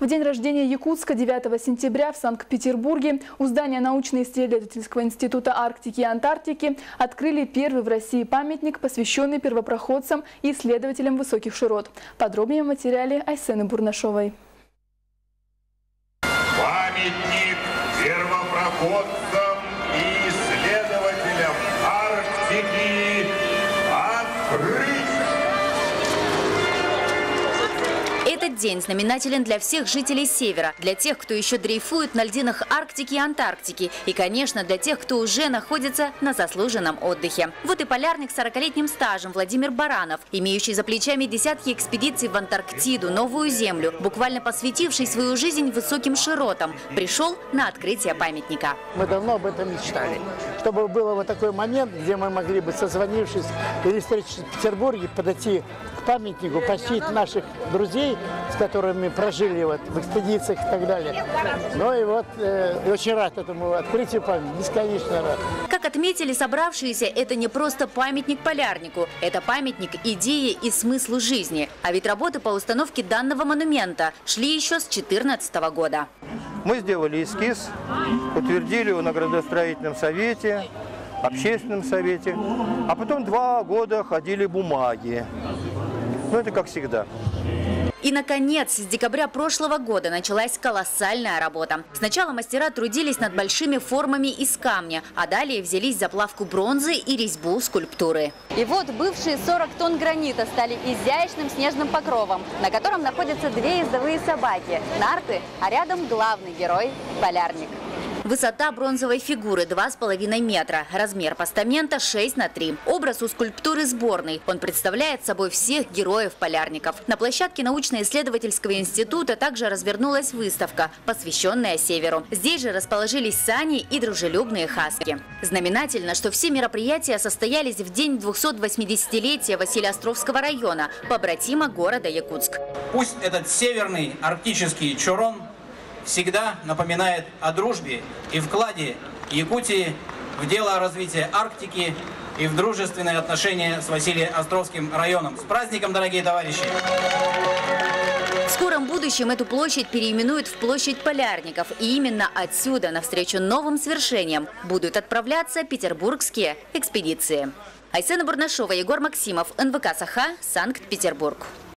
В день рождения Якутска 9 сентября в Санкт-Петербурге у здания научно-исследовательского института Арктики и Антарктики открыли первый в России памятник, посвященный первопроходцам и исследователям высоких широт. Подробнее в материале Айсены Бурнашовой. Памятник первопроходцам Этот день знаменателен для всех жителей Севера, для тех, кто еще дрейфует на льдинах Арктики и Антарктики, и, конечно, для тех, кто уже находится на заслуженном отдыхе. Вот и полярник с 40-летним стажем Владимир Баранов, имеющий за плечами десятки экспедиций в Антарктиду, Новую Землю, буквально посвятивший свою жизнь высоким широтам, пришел на открытие памятника. Мы давно об этом мечтали. Чтобы был вот такой момент, где мы могли бы, созвонившись или встретившись в Петербурге, подойти к памятнику, почтить наших друзей, с которыми прожили вот в экспедициях и так далее. Ну и вот э, очень рад этому открытию памятника, бесконечно рад. Как отметили собравшиеся, это не просто памятник полярнику, это памятник идее и смыслу жизни. А ведь работы по установке данного монумента шли еще с 2014 года. Мы сделали эскиз, утвердили его на градостроительном совете, общественном совете, а потом два года ходили бумаги. Ну, это как всегда. И, наконец, с декабря прошлого года началась колоссальная работа. Сначала мастера трудились над большими формами из камня, а далее взялись за плавку бронзы и резьбу скульптуры. И вот бывшие 40 тонн гранита стали изящным снежным покровом, на котором находятся две ездовые собаки – нарты, а рядом главный герой – полярник. Высота бронзовой фигуры 2,5 метра, размер постамента 6 на 3. Образ у скульптуры сборный. Он представляет собой всех героев-полярников. На площадке научно-исследовательского института также развернулась выставка, посвященная Северу. Здесь же расположились сани и дружелюбные хаски. Знаменательно, что все мероприятия состоялись в день 280-летия Василиостровского района, побратима города Якутск. Пусть этот северный арктический Чурон всегда напоминает о дружбе и вкладе Якутии в дело развития Арктики и в дружественные отношения с Василиостровским районом. С праздником, дорогие товарищи! В скором будущем эту площадь переименуют в площадь полярников. И именно отсюда, навстречу новым свершениям, будут отправляться петербургские экспедиции. Айсена Бурнашова, Егор Максимов, НВК «Саха», Санкт-Петербург.